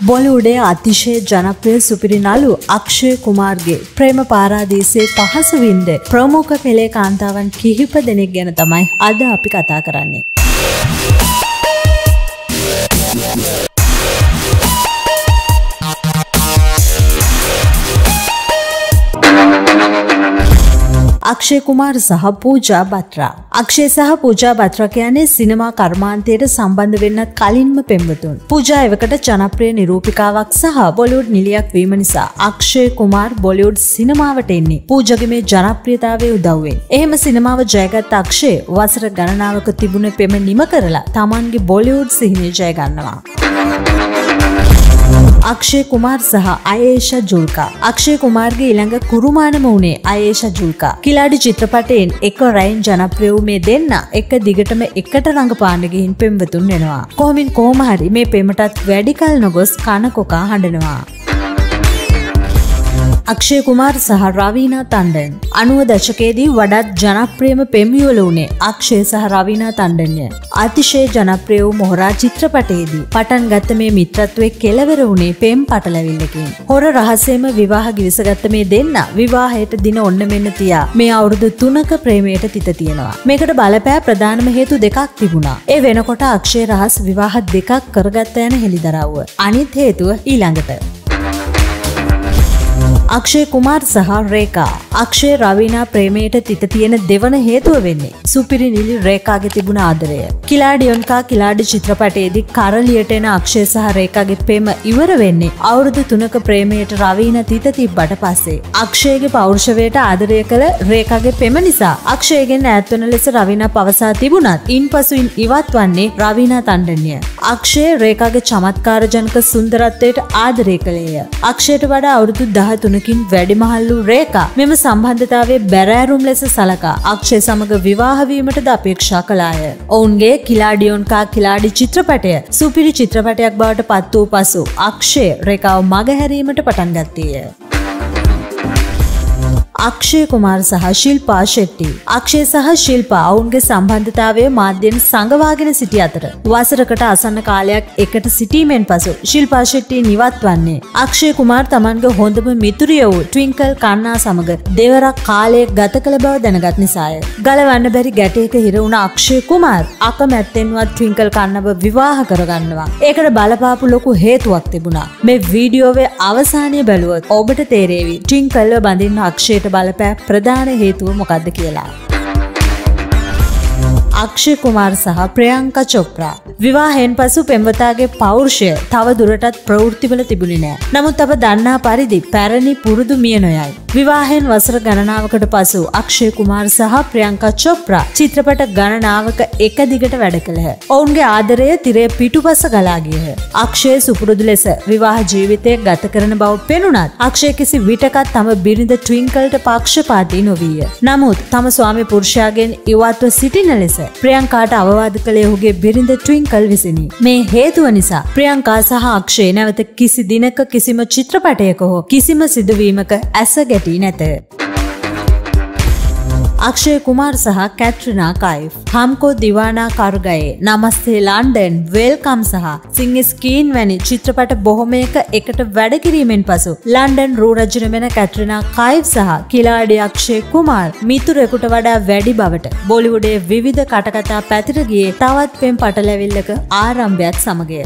බොලිවුඩේ අතිශය ජනප්‍රිය සුපිරිනලු අක්ෂය කුමාර්ගේ ප්‍රේම පාරාදීසේ පහසුවින්ද ප්‍රමුඛ පෙළේ කාන්තාවන් කිහිප දෙනෙක් ගැන තමයි අද අපි කතා කරන්නේ. අක්ෂය කුමාර් සහ පූජා බත්‍රා. අක්ෂය සහ පූජා බත්‍රා කියන්නේ සිනමා කර්මාන්තයට සම්බන්ධ වෙන්නත් කලින්ම පෙම්වතුන්. පූජා එවකට ජනප්‍රිය නිරූපිකාවක් සහ බොලිවුඩ් නිලියක් වීම නිසා අක්ෂය කුමාර් බොලිවුඩ් සිනමාවට එන්නේ. පූජගේ මේ ජනප්‍රියතාවය උදව්වෙන්. එහෙම සිනමාව ජයගත් අක්ෂය වසර ගණනාවක තිබුණ පෙම නිම කරලා තමන්ගේ බොලිවුඩ් සිහිනය ජය ගන්නවා. අක්ෂය කුමාර් සහ අයේෂ ජුල්කා. අක්ෂය කුමාර්ගේ ඊළඟ කුරුමානම වුණේ අයේෂ ජුල්කා. කිලාඩි චිත්‍රපටයෙන් එක රයින් ජනප්‍රිය වූ මේ දෙන්න එක දිගටම එකට රඟපාන්න ගිහින් පෙම්වතුන් වෙනවා. කොහොමින් කොහොම හරි මේ පෙමටත් වැඩිකල් නොගොස් කන කොකා හඬනවා. අක්ෂය කුමාර් සහ රවීනා තණ්ඩන් අනුව දශකයේදී වඩත් ජනප්‍රියම පෙම්යුවල වුණේ අක්ෂය සහ රවීනා තණ්ඩන්ය අතිශය ජනප්‍රිය වූ මොහොරා චිත්‍රපටයේදී පටන් ගත්ත මේ මිත්‍රත්වය කෙලවර වුණේ පෙම් පටලවිල්ලකින්. හොර රහසේම විවාහ ගිවිසගත්ත මේ දෙන්න විවාහයට දින ඔන්න මෙන්න තියා මේ අවුරුදු තුනක ප්‍රේමයට තිත තියෙනවා. මේකට බලපෑ ප්‍රධානම හේතු දෙකක් තිබුණා. ඒ වෙනකොට අක්ෂය රහස් විවාහ දෙකක් කරගත්ත යන හෙළිදරව්ව. අනිත් හේතුව ඊළඟට. අක්ෂය කුමාර් සහ රේකා අක්ෂය රවීනා ප්‍රේමයට තිත තියෙන දෙවන හේතුව වෙන්නේ සුපිරි නිලි රේකාගේ තිබුණ ආදරය. කිලාඩියොන්කා කිලාඩි චිත්‍රපටයේදී කරලියට එන අක්ෂය සහ රේකාගේ පෙම ඉවර වෙන්නේ අවුරුදු තුනක ප්‍රේමයට රවීන තිත තිබ්බට පස්සේ. අක්ෂයගේ පෞරුෂවයට ආදරය කළ රේකාගේ පෙම නිසා අක්ෂයගෙන් ඈත්වන ලෙස රවිනා පවසා තිබුණත් ඉන් පසුයින් ඉවත් වන්නේ රවීනා තණ්ඩනිය අක්ෂය රේකාගේ චමත්කාරජනක සුන්දරත්වයට ආදරය කළේය. අක්ෂයට වඩා අවුරුදු දහතුන තුනකින් වැඩිමහල්ලු රේකා මෙම සම්බන්ධතාවේ බැරෑරුම් ලෙස සලකා අක්ෂය සමඟ විවාහවීමටද අපේක්ෂා කලාය. ඔවුන්ගේ කිලාඩියොන්කා කිලාඩි චිත්‍රපටය සුපිරි චිත්‍රපටයක් බවට පත් වූ පසු අක්ෂය රේකාව මගහැරීමට පටන් ගත්තේය. අක්ෂය කුමාර් සහ ශිල්පා ශෙට්ටි. අක්ෂය සහ ශිල්පා ඔවුන්ගේ සම්බන්ධතාවය මාධ්‍යයෙන් සංගවාගෙන සිටි අතර. වසරකට අසන්න කාලයක් එකට සිටීමෙන් පසු ශිල්පා ශෙට්ටි නිවත් වන්නේ. අක්ෂය කුමාර් තමන්ගේ හොඳම මිතුරිය වූ ට්විංකල් කන්නා සමඟ දෙවරක් කාලය ගත කළ බව දැනගත් නිසාය. ගලවන්න බැරි ගැටයක හිරවුණ අක්ෂය කුමාර් අකමැත්තෙන්වත් ට්විංකල් කන්නව විවාහ කරගන්නවා. ඒකට බලපාපු ලොකු හේතුවක් තිබුණා. මේ වීඩියෝවේ අවසානය බැලුවොත් ඔබට තේරේවි ට්විංකල්ව බඳින්න අක්ෂයට බලපෑ ප්‍රධාන හේතුව මොකක්ද කියලා. අක්ෂය කුමාර් සහ ප්‍රියංකා චොප්‍රා. විවාහයෙන් පසු පෙම්වතාගේ පෞරුෂය තව දුරටත් ප්‍රවෘත්තිවල තිබුණි නෑ. නමුත් අප දන්නා පරිදි පැරණි පුරුදු මිය නොයයි. විවාහයෙන් වසර ගණනාවකට පසු අක්ෂය කුමාර් සහ ප්‍රියංකා චොප්‍රා චිත්‍රපට ගණනාවක එක දිගට වැඩ කළහ. ඔවුන්ගේ ආදරය තිරය පිටුපස ගලාගියහ. අක්ෂය සුපුරුදු ලෙස විවාහ ජීවිතය ගත කරන බව පෙනුනත් අක්ෂය කිසි විටකත් තම බිරිඳ ට්විංකල්ට පක්ෂපාතී නොවීය. නමුත් තම ස්වාමි පුරුෂයාගෙන් ඉවත්ව සිටින ලෙස ප්‍රියංකාට අවවාද කළේ ඔහුගේ බිරිඳ ට්විංකල් විසිනි. මේ හේතුව නිසා ප්‍රියංකා සහ අක්ෂය නැවත කිසි දිනක කිසිම චිත්‍රපටයක හෝ කිසිම සිදුවීමක ඇස ගැටී නැත. අක්ෂය කුමාර් සහ කැට්‍රිනා කයිෆ් හම්කෝ දිවානා කරුගයේ නමස්තේ ලන්ඩන් වෙල්කම් සහ සිංහ ස්කීන් වැනි චිත්‍රපට බොහොමයක එකට වැඩකිරීමෙන් පසු ලන්ඩන් රූරජන වෙන කැට්‍රිනා කයිෆ් සහ කිලාඩි අක්ෂය කුමාර් මිතුරෙකුට වඩා වැඩි බවට බොලිවුඩේ විවිධ කටකතා පැතිරගියේ තවත් පෙම් පටලැවිල්ලක ආරම්භයත් සමගය.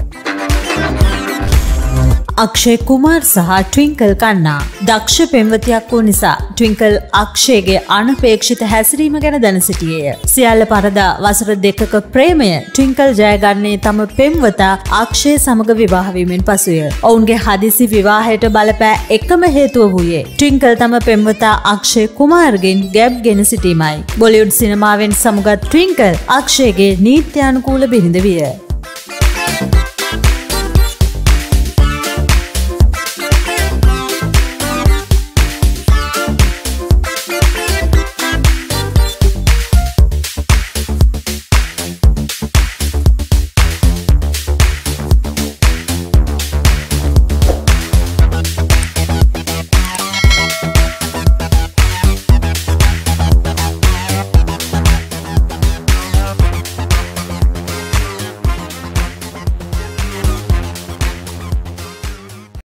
අක්ෂය කුමාර් සහ ට්විංකල් කන්නා දක්ෂ පෙම්වතියක් වූ නිසා ට්විංකල් අක්ෂයගේ අනපේක්ෂිත හැසිරීම ගැන දැන සිටියේය. සියල්ල පරදා වසර දෙකක ප්‍රේමය ට්විංකල් ජයගන්නේ තම පෙම්වතා අක්ෂය සමග විවාහවීමෙන් පසුය. ඔවුන්ගේ හදිසි විවාහයට බලපෑ එකම හේතුව වූයේ. ට්විංකල් තම පෙම්වතා අක්ෂය කුමාර්ගෙන් ගැබ් ගෙන සිටීමයි. බොලිවුඩ් සිනමාවෙන් සමුගත් ට්විංකල් අක්ෂයගේ නීත්‍යානුකූල බිරිඳ විය.